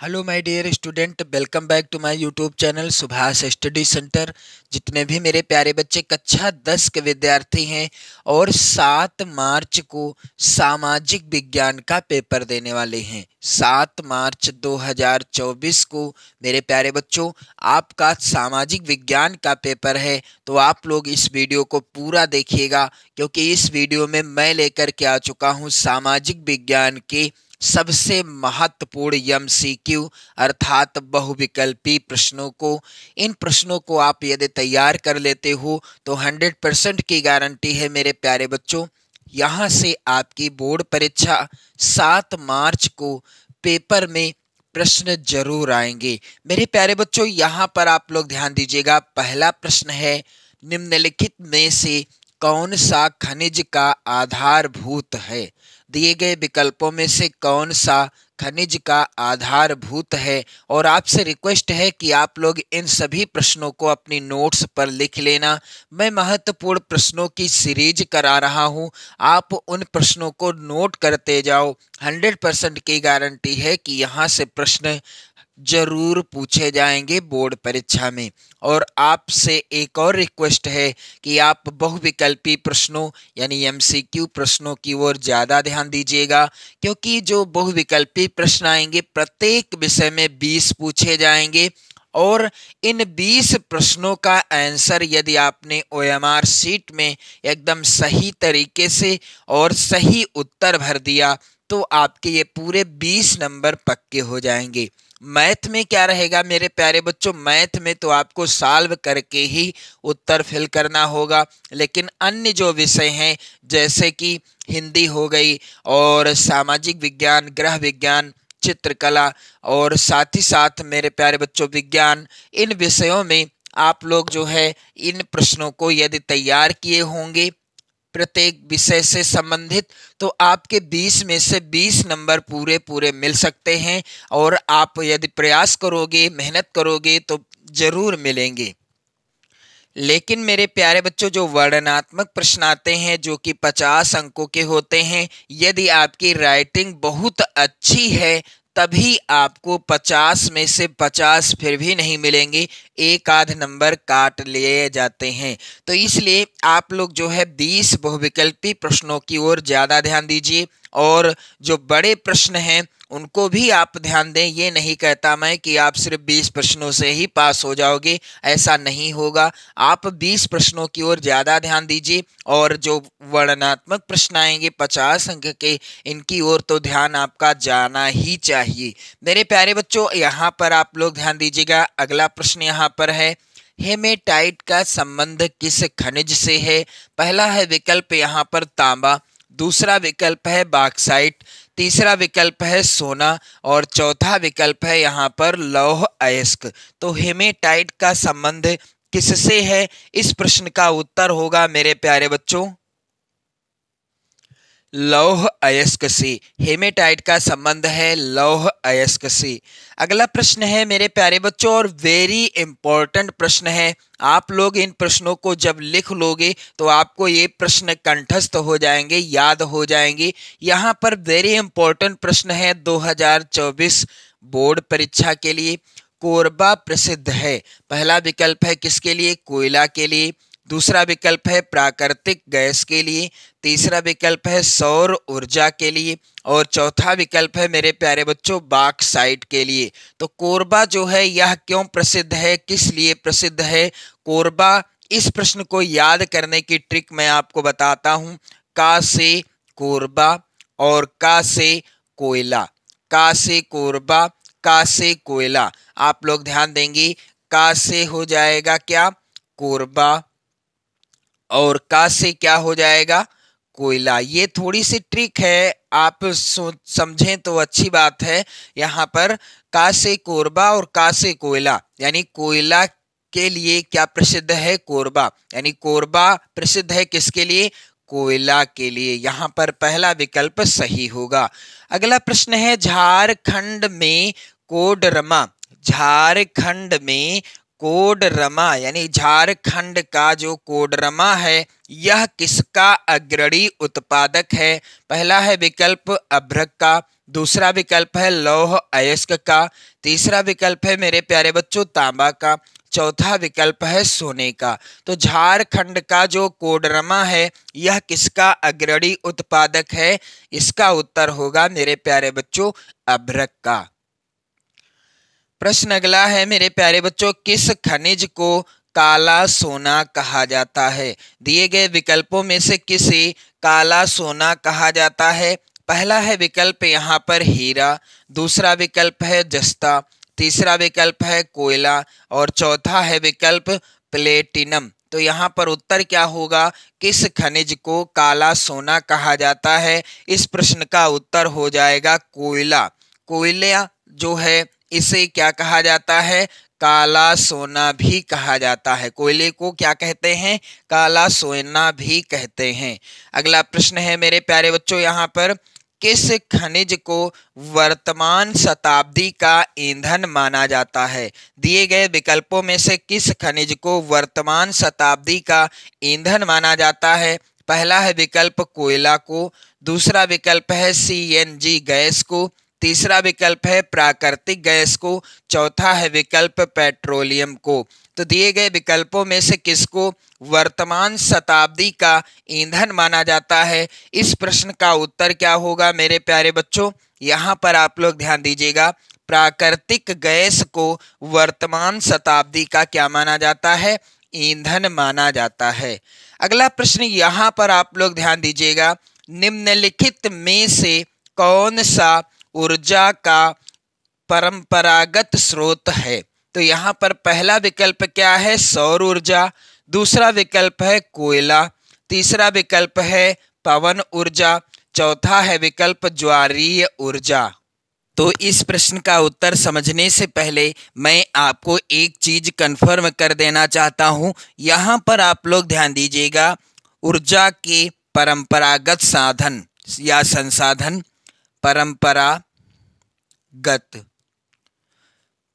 Hello my dear student welcome back to my YouTube channel Subhash study centre जितने भी मेरे प्यारे बच्चे, कक्षा दस के विद्यार्थी हैं और सात मार्च को सामाजिक विज्ञान का पेपर देने वाले हैं। सात मार्च 2024 को, मेरे प्यारे बच्चों, आपका सामाजिक विज्ञान का पेपर है। तो आप लोग इस वीडियो को पूरा देखिएगा, क्योंकि इस वीडियो में मैं लेकर के आ चुका हूँ सामाजिक विज्ञान के सबसे महत्वपूर्ण यम सी क्यू अर्थात बहुविकल्पी प्रश्नों को। इन प्रश्नों को आप यदि तैयार कर लेते हो तो 100 परसेंट की गारंटी है मेरे प्यारे बच्चों। यहाँ से आपकी बोर्ड परीक्षा 7 मार्च को पेपर में प्रश्न ज़रूर आएँगे। मेरे प्यारे बच्चों, यहाँ पर आप लोग ध्यान दीजिएगा, पहला प्रश्न है, निम्नलिखित में से कौन सा खनिज का आधारभूत है? दिए गए विकल्पों में से कौन सा खनिज का आधारभूत है? और आपसे रिक्वेस्ट है कि आप लोग इन सभी प्रश्नों को अपनी नोट्स पर लिख लेना। मैं महत्वपूर्ण प्रश्नों की सीरीज़ करा रहा हूँ। आप उन प्रश्नों को नोट करते जाओ। 100 परसेंट की गारंटी है कि यहाँ से प्रश्न ज़रूर पूछे जाएँगे बोर्ड परीक्षा में। और आपसे एक और रिक्वेस्ट है कि आप बहुविकल्पी प्रश्नों, यानी एमसीक्यू प्रश्नों की ओर ज़्यादा ध्यान दीजिएगा, क्योंकि जो बहुविकल्पी प्रश्न आएँगे, प्रत्येक विषय में 20 पूछे जाएँगे। और इन 20 प्रश्नों का आंसर यदि आपने ओएमआर सीट में एकदम सही तरीके से और सही उत्तर भर दिया तो आपके ये पूरे 20 नंबर पक्के हो जाएँगे। मैथ में क्या रहेगा मेरे प्यारे बच्चों? मैथ में तो आपको सॉल्व करके ही उत्तर फिल करना होगा। लेकिन अन्य जो विषय हैं, जैसे कि हिंदी हो गई और सामाजिक विज्ञान, ग्रह विज्ञान, चित्रकला और साथ ही साथ मेरे प्यारे बच्चों, विज्ञान, इन विषयों में आप लोग जो है, इन प्रश्नों को यदि तैयार किए होंगे प्रत्येक विषय से संबंधित तो आपके 20 में से 20 नंबर पूरे पूरे मिल सकते हैं। और आप यदि प्रयास करोगे, मेहनत करोगे तो ज़रूर मिलेंगे। लेकिन मेरे प्यारे बच्चों, जो वर्णनात्मक प्रश्न आते हैं, जो कि 50 अंकों के होते हैं, यदि आपकी राइटिंग बहुत अच्छी है तभी आपको 50 में से 50 फिर भी नहीं मिलेंगे। एक आध नंबर काट लिए जाते हैं। तो इसलिए आप लोग जो है 20 बहुविकल्पी प्रश्नों की ओर ज़्यादा ध्यान दीजिए। और जो बड़े प्रश्न हैं उनको भी आप ध्यान दें, ये नहीं कहता मैं कि आप सिर्फ़ 20 प्रश्नों से ही पास हो जाओगे, ऐसा नहीं होगा। आप 20 प्रश्नों की ओर ज़्यादा ध्यान दीजिए और जो वर्णनात्मक प्रश्न आएँगे 50 अंक के, इनकी ओर तो ध्यान आपका जाना ही चाहिए। मेरे प्यारे बच्चों, यहाँ पर आप लोग ध्यान दीजिएगा, अगला प्रश्न यहाँ पर है, हेमेटाइट का संबंध किस खनिज से है? पहला है विकल्प यहाँ पर तांबा, दूसरा विकल्प है बाक्साइट तीसरा विकल्प है सोना और चौथा विकल्प है यहाँ पर लौह अयस्क। तो हेमेटाइट का संबंध किससे है? इस प्रश्न का उत्तर होगा मेरे प्यारे बच्चों। लौह अयस्क से हेमेटाइट का संबंध है लौह अयस्क से अगला प्रश्न है, मेरे प्यारे बच्चों, और वेरी इंपॉर्टेंट प्रश्न है। आप लोग इन प्रश्नों को जब लिख लोगे तो आपको ये प्रश्न कंठस्थ हो जाएँगे, याद हो जाएँगे। यहाँ पर वेरी इंपॉर्टेंट प्रश्न है 2024 बोर्ड परीक्षा के लिए। कोरबा प्रसिद्ध है। पहला विकल्प है किसके लिए? कोयला के लिए। दूसरा विकल्प है प्राकृतिक गैस के लिए, तीसरा विकल्प है सौर ऊर्जा के लिए और चौथा विकल्प है मेरे प्यारे बच्चों बाक साइट के लिए। तो कोरबा जो है, यह क्यों प्रसिद्ध है, किस लिए प्रसिद्ध है? कोरबा, इस प्रश्न को याद करने की ट्रिक मैं आपको बताता हूँ। का से कोरबा और का से कोयला। का से कोरबा, का से कोयला। आप लोग ध्यान देंगे, का से हो जाएगा क्या? कोरबा। और का से क्या हो जाएगा? कोयला, ये थोड़ी सी ट्रिक है। आप समझें तो अच्छी बात है। यहाँ पर का से कोरबा और का से कोयला, यानी कोयला के लिए क्या प्रसिद्ध है? कोरबा, यानी कोरबा प्रसिद्ध है किसके लिए? कोयला के लिए। यहाँ पर पहला विकल्प सही होगा। अगला प्रश्न है, झारखंड में कोडरमा, झारखंड में कोडरमा, यानी झारखंड का जो कोडरमा है, यह किसका अग्रणी उत्पादक है? पहला है विकल्प अभ्रक का, दूसरा विकल्प है लौह अयस्क का, तीसरा विकल्प है मेरे प्यारे बच्चों तांबा का, चौथा विकल्प है सोने का। तो झारखंड का जो कोडरमा है, यह किसका अग्रणी उत्पादक है? इसका उत्तर होगा मेरे प्यारे बच्चों, अभ्रक का। प्रश्न अगला है, मेरे प्यारे बच्चों, किस खनिज को काला सोना कहा जाता है? दिए गए विकल्पों में से किसे काला सोना कहा जाता है? पहला है विकल्प यहाँ पर हीरा, दूसरा विकल्प है जस्ता, तीसरा विकल्प है कोयला और चौथा है विकल्प प्लेटिनम। तो यहाँ पर उत्तर क्या होगा? किस खनिज को काला सोना कहा जाता है? इस प्रश्न का उत्तर हो जाएगा कोयला। कोयला जो है इसे क्या कहा जाता है? काला सोना भी कहा जाता है। कोयले को क्या कहते हैं? काला सोना भी कहते हैं। अगला प्रश्न है मेरे प्यारे बच्चों यहाँ पर। किस खनिज को वर्तमान शताब्दी का ईंधन माना जाता है? दिए गए विकल्पों में से किस खनिज को वर्तमान शताब्दी का ईंधन माना जाता है? पहला है विकल्प कोयला को, दूसरा विकल्प है सीएनजी गैस को तीसरा विकल्प है प्राकृतिक गैस को, चौथा है विकल्प पेट्रोलियम को। तो दिए गए विकल्पों में से किसको वर्तमान शताब्दी का ईंधन माना जाता है? इस प्रश्न का उत्तर क्या होगा मेरे प्यारे बच्चों? यहाँ पर आप लोग ध्यान दीजिएगा, प्राकृतिक गैस को वर्तमान शताब्दी का क्या माना जाता है? ईंधन माना जाता है। अगला प्रश्न यहाँ पर आप लोग ध्यान दीजिएगा, निम्नलिखित में से कौन सा ऊर्जा का परंपरागत स्रोत है। तो यहाँ पर पहला विकल्प क्या है? सौर ऊर्जा। दूसरा विकल्प है कोयला। तीसरा विकल्प है पवन ऊर्जा। चौथा है विकल्प ज्वारीय ऊर्जा। तो इस प्रश्न का उत्तर समझने से पहले मैं आपको एक चीज़ कंफर्म कर देना चाहता हूँ। यहाँ पर आप लोग ध्यान दीजिएगा, ऊर्जा के परंपरागत साधन या संसाधन। परंपरागत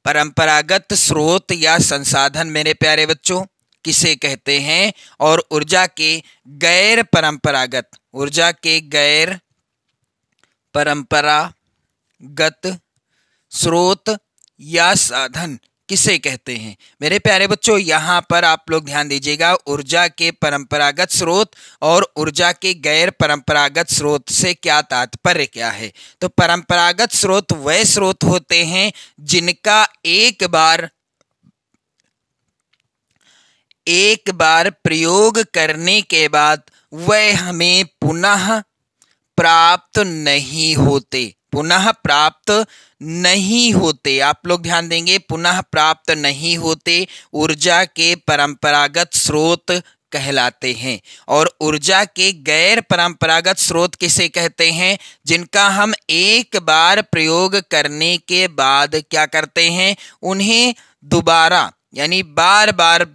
परंपरागत स्रोत या संसाधन, मेरे प्यारे बच्चों, किसे कहते हैं? और ऊर्जा के गैर परंपरागत, ऊर्जा के गैर परंपरागत स्रोत या साधन किसे कहते हैं? मेरे प्यारे बच्चों, यहाँ पर आप लोग ध्यान दीजिएगा, ऊर्जा के परंपरागत स्रोत और ऊर्जा के गैर परंपरागत स्रोत से क्या तात्पर्य क्या है? तो परंपरागत स्रोत वह स्रोत होते हैं जिनका एक बार एक बार प्रयोग करने के बाद वह हमें पुनः प्राप्त नहीं होते। पुनः प्राप्त नहीं होते। आप लोग ध्यान देंगे, पुनः प्राप्त नहीं होते, ऊर्जा के परंपरागत स्रोत कहलाते हैं। और ऊर्जा के गैर परंपरागत स्रोत किसे कहते हैं? जिनका हम एक बार प्रयोग करने के बाद क्या करते हैं? उन्हें दोबारा, यानी बार बार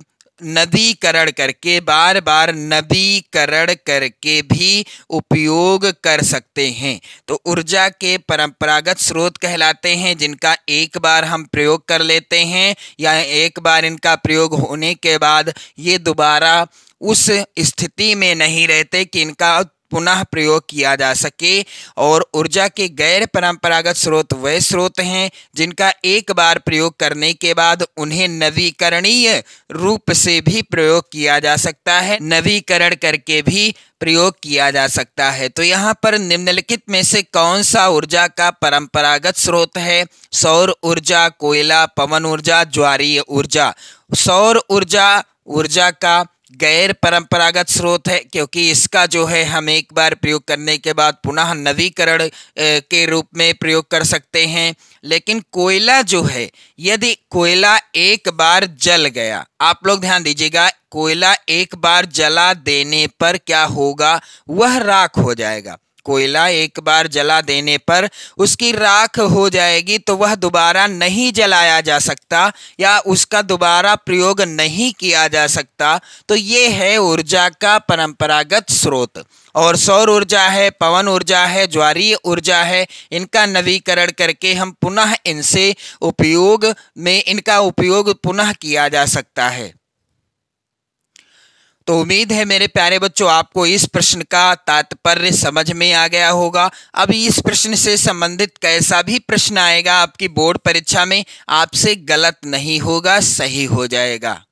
नवीकरण करके बार बार नदीकरण करके भी उपयोग कर सकते हैं। तो ऊर्जा के परंपरागत स्रोत कहलाते हैं, जिनका एक बार हम प्रयोग कर लेते हैं, या एक बार इनका प्रयोग होने के बाद ये दोबारा उस स्थिति में नहीं रहते कि इनका पुनः प्रयोग किया जा सके और ऊर्जा के गैर परंपरागत स्रोत वह स्रोत हैं जिनका एक बार प्रयोग करने के बाद उन्हें नवीकरणीय रूप से भी प्रयोग किया जा सकता है। नवीकरण करके भी प्रयोग किया जा सकता है। तो यहाँ पर निम्नलिखित में से कौन सा ऊर्जा का परंपरागत स्रोत है? सौर ऊर्जा, कोयला, पवन ऊर्जा, ज्वारीय ऊर्जा। सौर ऊर्जा ऊर्जा का गैर परंपरागत स्रोत है, क्योंकि इसका जो है हम एक बार प्रयोग करने के बाद पुनः नवीकरण के रूप में प्रयोग कर सकते हैं। लेकिन कोयला जो है, यदि कोयला एक बार जल गया, आप लोग ध्यान दीजिएगा, कोयला एक बार जला देने पर क्या होगा, वह राख हो जाएगा। कोयला एक बार जला देने पर उसकी राख हो जाएगी तो वह दोबारा नहीं जलाया जा सकता या उसका दोबारा प्रयोग नहीं किया जा सकता। तो ये है ऊर्जा का परंपरागत स्रोत। और सौर ऊर्जा है, पवन ऊर्जा है, ज्वारीय ऊर्जा है, इनका नवीकरण करके हम पुनः इनसे उपयोग में इनका उपयोग पुनः किया जा सकता है। तो उम्मीद है मेरे प्यारे बच्चों, आपको इस प्रश्न का तात्पर्य समझ में आ गया होगा। अब इस प्रश्न से संबंधित कैसा भी प्रश्न आएगा आपकी बोर्ड परीक्षा में, आपसे गलत नहीं होगा, सही हो जाएगा।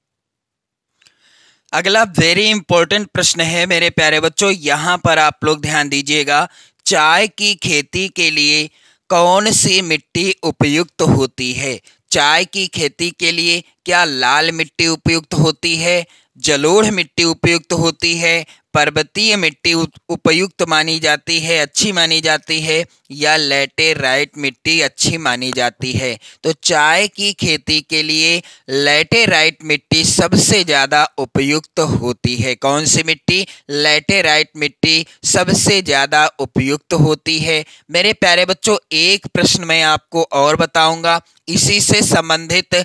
अगला वेरी इंपॉर्टेंट प्रश्न है मेरे प्यारे बच्चों, यहाँ पर आप लोग ध्यान दीजिएगा, चाय की खेती के लिए कौन सी मिट्टी उपयुक्त होती है? चाय की खेती के लिए क्या लाल मिट्टी उपयुक्त होती है? जलोढ़ मिट्टी उपयुक्त होती है, पर्वतीय मिट्टी उपयुक्त मानी जाती है, अच्छी मानी जाती है, या लेटेराइट मिट्टी अच्छी मानी जाती है। तो चाय की खेती के लिए लेटेराइट मिट्टी सबसे ज़्यादा उपयुक्त होती है। कौन सी मिट्टी? लेटेराइट मिट्टी सबसे ज़्यादा उपयुक्त होती है। मेरे प्यारे बच्चों, एक प्रश्न मैं आपको और बताऊँगा। इसी से संबंधित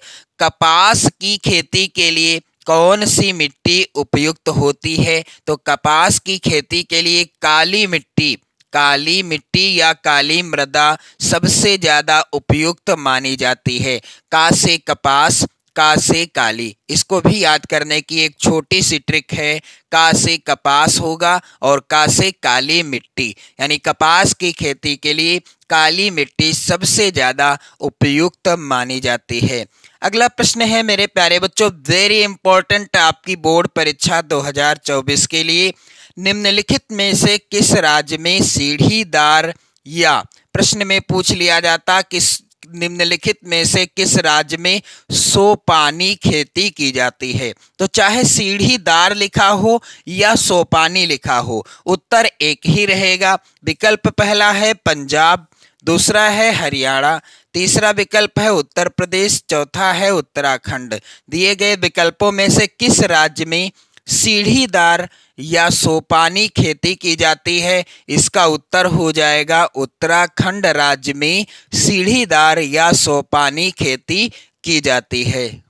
कपास की खेती के लिए कौन सी मिट्टी उपयुक्त होती है? तो कपास की खेती के लिए काली मिट्टी काली मिट्टी या काली मृदा सबसे ज़्यादा उपयुक्त मानी जाती है। का से कपास का से काली। इसको भी याद करने की एक छोटी सी ट्रिक है। का से कपास होगा और का से काली मिट्टी। यानी कपास की खेती के लिए काली मिट्टी सबसे ज़्यादा उपयुक्त मानी जाती है। अगला प्रश्न है, मेरे प्यारे बच्चों वेरी इंपॉर्टेंट आपकी बोर्ड परीक्षा 2024 के लिए निम्नलिखित में से किस राज्य में सीढ़ीदार या, प्रश्न में पूछ लिया जाता, किस निम्नलिखित में से किस राज्य में सोपानी खेती की जाती है? तो चाहे सीढ़ीदार लिखा हो या सोपानी लिखा हो, उत्तर एक ही रहेगा। विकल्प पहला है पंजाब, दूसरा है हरियाणा तीसरा विकल्प है उत्तर प्रदेश, चौथा है उत्तराखंड। दिए गए विकल्पों में से किस राज्य में सीढ़ीदार या सोपानी खेती की जाती है? इसका उत्तर हो जाएगा उत्तराखंड राज्य में सीढ़ीदार या सोपानी खेती की जाती है।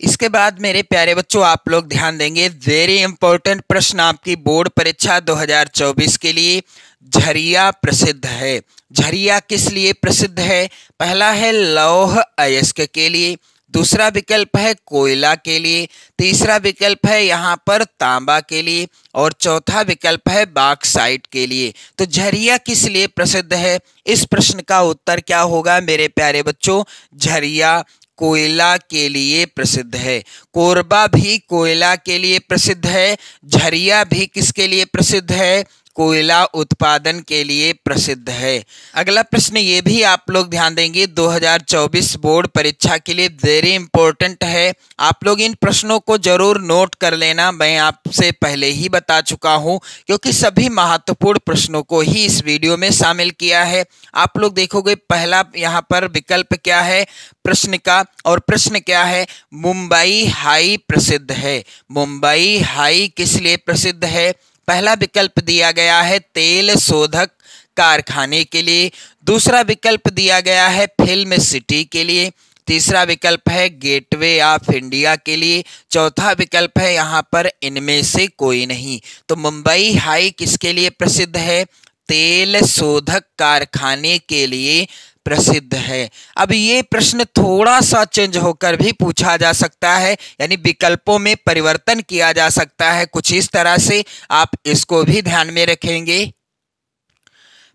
इसके बाद मेरे प्यारे बच्चों, आप लोग ध्यान देंगे वेरी इंपॉर्टेंट प्रश्न आपकी बोर्ड परीक्षा 2024 के लिए। झरिया प्रसिद्ध है। झरिया किस लिए प्रसिद्ध है? पहला है लौह अयस्क के लिए, दूसरा विकल्प है कोयला के लिए, तीसरा विकल्प है यहाँ पर तांबा के लिए और चौथा विकल्प है बाक्साइट के लिए। तो झरिया किस लिए प्रसिद्ध है? इस प्रश्न का उत्तर क्या होगा मेरे प्यारे बच्चों? झरिया कोयला के लिए प्रसिद्ध है। कोरबा भी कोयला के लिए प्रसिद्ध है। झरिया भी किसके लिए प्रसिद्ध है? कोयला उत्पादन के लिए प्रसिद्ध है। अगला प्रश्न ये भी आप लोग ध्यान देंगे 2024 बोर्ड परीक्षा के लिए वेरी इंपॉर्टेंट है। आप लोग इन प्रश्नों को ज़रूर नोट कर लेना, मैं आपसे पहले ही बता चुका हूँ, क्योंकि सभी महत्वपूर्ण प्रश्नों को ही इस वीडियो में शामिल किया है। आप लोग देखोगे पहला यहाँ पर विकल्प क्या है, प्रश्न का, और प्रश्न क्या है, मुंबई हाई प्रसिद्ध है। मुंबई हाई किस लिए प्रसिद्ध है? पहला विकल्प दिया गया है तेल शोधक कारखाने के लिए, दूसरा विकल्प दिया गया है फ़िल्म सिटी के लिए, तीसरा विकल्प है गेटवे ऑफ़ इंडिया के लिए, चौथा विकल्प है यहाँ पर इनमें से कोई नहीं। तो मुंबई हाई किसके लिए प्रसिद्ध है? तेल शोधक कारखाने के लिए प्रसिद्ध है। अब ये प्रश्न थोड़ा सा चेंज होकर भी पूछा जा सकता है, यानी विकल्पों में परिवर्तन किया जा सकता है। कुछ इस तरह से आप इसको भी ध्यान में रखेंगे।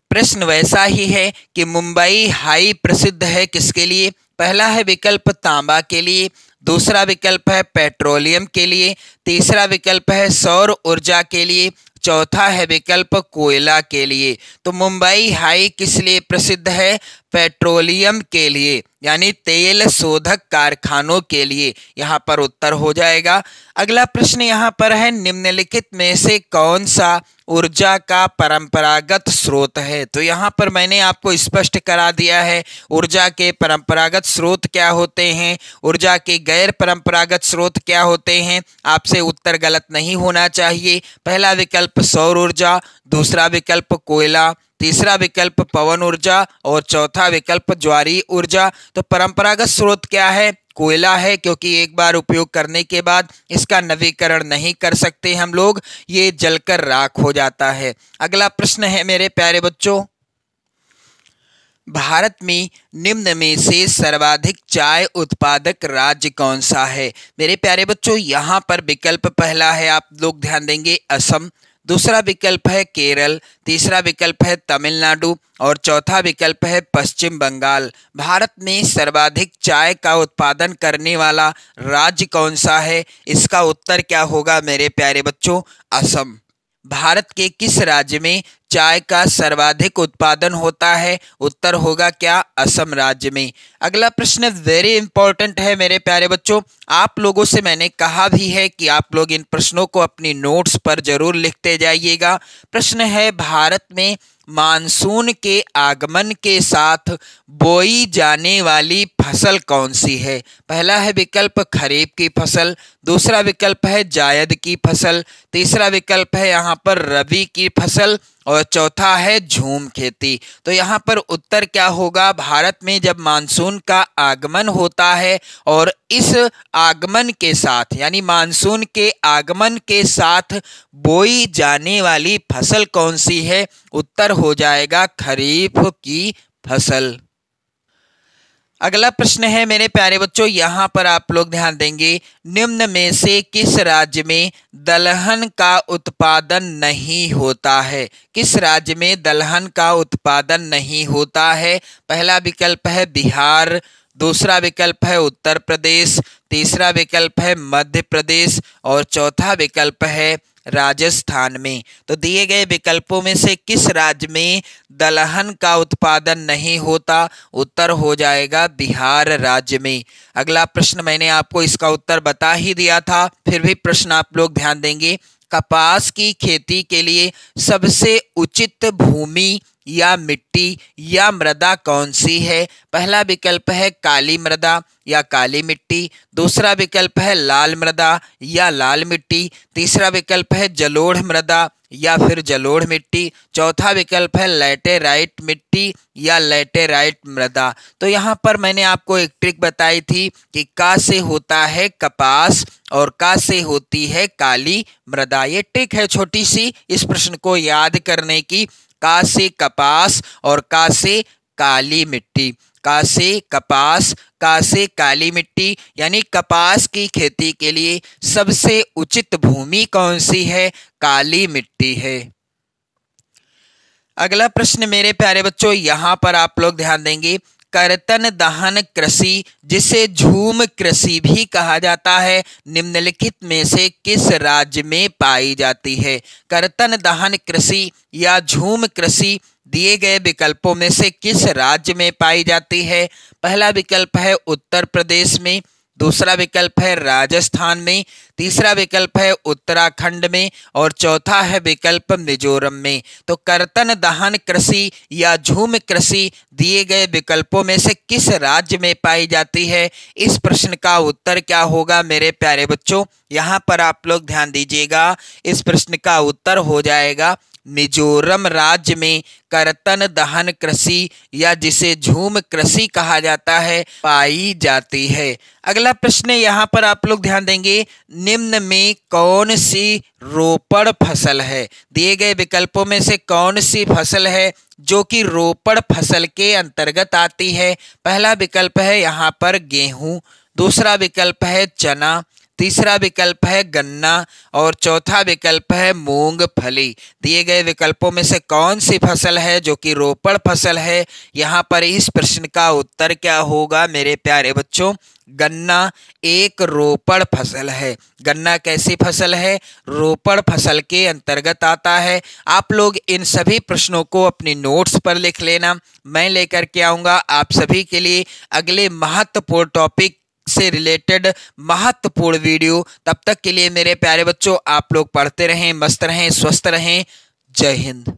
प्रश्न वैसा ही है कि मुंबई हाई प्रसिद्ध है किसके लिए? पहला है विकल्प तांबा के लिए, दूसरा विकल्प है पेट्रोलियम के लिए, तीसरा विकल्प है सौर ऊर्जा के लिए, चौथा है विकल्प कोयला के लिए। तो मुंबई हाई किस लिए प्रसिद्ध है? पेट्रोलियम के लिए, यानी तेल शोधक कारखानों के लिए। यहाँ पर उत्तर हो जाएगा। अगला प्रश्न यहाँ पर है, निम्नलिखित में से कौन सा ऊर्जा का परंपरागत स्रोत है? तो यहाँ पर मैंने आपको स्पष्ट करा दिया है, ऊर्जा के परंपरागत स्रोत क्या होते हैं? ऊर्जा के गैर परंपरागत स्रोत क्या होते हैं? आपसे उत्तर गलत नहीं होना चाहिए। पहला विकल्प सौर ऊर्जा, दूसरा विकल्प कोयला तीसरा विकल्प पवन ऊर्जा और चौथा विकल्प ज्वारी ऊर्जा। तो परंपरागत स्रोत क्या है? कोयला है, क्योंकि एक बार उपयोग करने के बाद इसका नवीकरण नहीं कर सकते हम लोग। ये जलकर राख हो जाता है। अगला प्रश्न है मेरे प्यारे बच्चों। भारत में निम्न में से सर्वाधिक चाय उत्पादक राज्य कौन सा है? मेरे प्यारे बच्चों, यहाँ पर विकल्प पहला है, आप लोग ध्यान देंगे, असम। दूसरा विकल्प है केरल, तीसरा विकल्प है तमिलनाडु और चौथा विकल्प है पश्चिम बंगाल। भारत में सर्वाधिक चाय का उत्पादन करने वाला राज्य कौन सा है? इसका उत्तर क्या होगा मेरे प्यारे बच्चों? असम। भारत के किस राज्य में चाय का सर्वाधिक उत्पादन होता है? उत्तर होगा क्या असम राज्य में? अगला प्रश्न वेरी इंपॉर्टेंट है मेरे प्यारे बच्चों। आप लोगों से मैंने कहा भी है कि आप लोग इन प्रश्नों को अपनी नोट्स पर ज़रूर लिखते जाइएगा। प्रश्न है, भारत में मानसून के आगमन के साथ बोई जाने वाली फ़सल कौन सी है? पहला है विकल्प खरीफ की फ़सल, दूसरा विकल्प है जायद की फ़सल, तीसरा विकल्प है यहाँ पर रबी की फ़सल और चौथा है झूम खेती। तो यहाँ पर उत्तर क्या होगा? भारत में जब मानसून का आगमन होता है और इस आगमन के साथ, यानी मानसून के आगमन के साथ बोई जाने वाली फ़सल कौन सी है? उत्तर हो जाएगा खरीफ की फ़सल। अगला प्रश्न है, मेरे प्यारे बच्चों, यहाँ पर आप लोग ध्यान देंगे, निम्न में से किस राज्य में दलहन का उत्पादन नहीं होता है? किस राज्य में दलहन का उत्पादन नहीं होता है? पहला विकल्प है बिहार, दूसरा विकल्प है उत्तर प्रदेश, तीसरा विकल्प है मध्य प्रदेश और चौथा विकल्प है राजस्थान में। तो दिए गए विकल्पों में से किस राज्य में दलहन का उत्पादन नहीं होता? उत्तर हो जाएगा बिहार राज्य में। अगला प्रश्न मैंने आपको इसका उत्तर बता ही दिया था, फिर भी प्रश्न आप लोग ध्यान देंगे। कपास की खेती के लिए सबसे उचित भूमि या मिट्टी या मृदा कौन सी है? पहला विकल्प है काली मृदा या काली मिट्टी, दूसरा विकल्प है लाल मृदा या लाल मिट्टी, तीसरा विकल्प है जलोढ़ मृदा या फिर जलोढ़ मिट्टी, चौथा विकल्प है लेटेराइट मिट्टी या लेटेराइट मृदा। तो यहाँ पर मैंने आपको एक ट्रिक बताई थी कि का से होता है कपास और का से होती है काली मृदा। ये ट्रिक है छोटी सी, इस प्रश्न को याद करने की। का से कपास और का से काली मिट्टी। का से कपास का से काली मिट्टी, यानी कपास की खेती के लिए सबसे उचित भूमि कौन सी है? काली मिट्टी है। अगला प्रश्न मेरे प्यारे बच्चों, यहाँ पर आप लोग ध्यान देंगे। करतन दहन कृषि, जिसे झूम कृषि भी कहा जाता है, निम्नलिखित में से किस राज्य में पाई जाती है? करतन दहन कृषि या झूम कृषि, दिए गए विकल्पों में से किस राज्य में पाई जाती है? पहला विकल्प है उत्तर प्रदेश में। दूसरा विकल्प है राजस्थान में, तीसरा विकल्प है उत्तराखंड में और चौथा है विकल्प मिजोरम में। तो कर्तन, दहन, कृषि या झूम कृषि दिए गए विकल्पों में से किस राज्य में पाई जाती है? इस प्रश्न का उत्तर क्या होगा मेरे प्यारे बच्चों? यहाँ पर आप लोग ध्यान दीजिएगा, इस प्रश्न का उत्तर हो जाएगा। मिजोरम राज्य में करतन दहन कृषि, या जिसे झूम कृषि कहा जाता है, पाई जाती है। अगला प्रश्न यहाँ पर आप लोग ध्यान देंगे, निम्न में कौन सी रोपड़ फ़सल है? दिए गए विकल्पों में से कौन सी फ़सल है, जो कि रोपड़ फ़सल के अंतर्गत आती है? पहला विकल्प है यहाँ पर गेहूँ, दूसरा विकल्प है चना तीसरा विकल्प है गन्ना और चौथा विकल्प है मूंगफली दिए गए विकल्पों में से कौन सी फ़सल है जो कि रोपड़ फ़सल है? यहाँ पर इस प्रश्न का उत्तर क्या होगा मेरे प्यारे बच्चों? गन्ना एक रोपड़ फ़सल है। गन्ना कैसी फ़सल है? रोपड़ फ़सल के अंतर्गत आता है। आप लोग इन सभी प्रश्नों को अपनी नोट्स पर लिख लेना। मैं लेकर के आऊँगा आप सभी के लिए अगले महत्वपूर्ण टॉपिक से रिलेटेड महत्वपूर्ण वीडियो तब तक के लिए मेरे प्यारे बच्चों, आप लोग पढ़ते रहें, मस्त रहें, स्वस्थ रहें। जय हिंद।